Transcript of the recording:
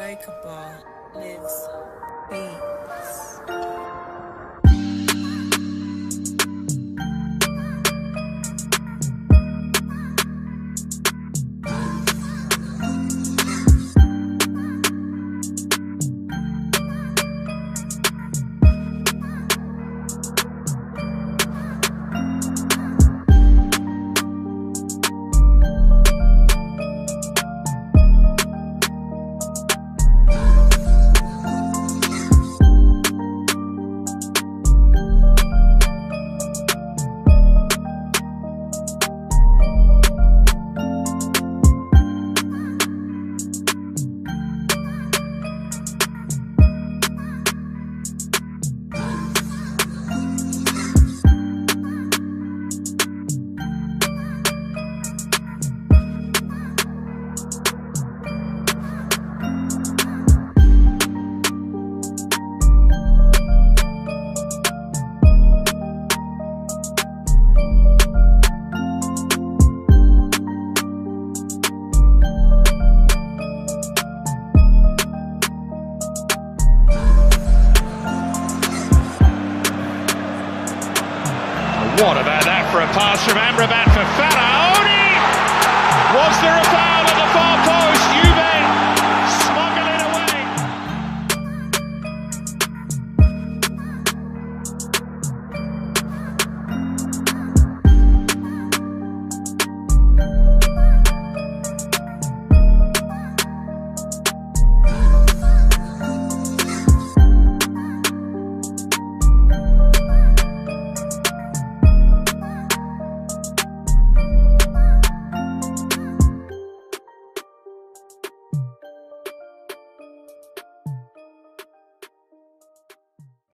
Unbreakable lives What about that for a pass from Amrabat for Fano?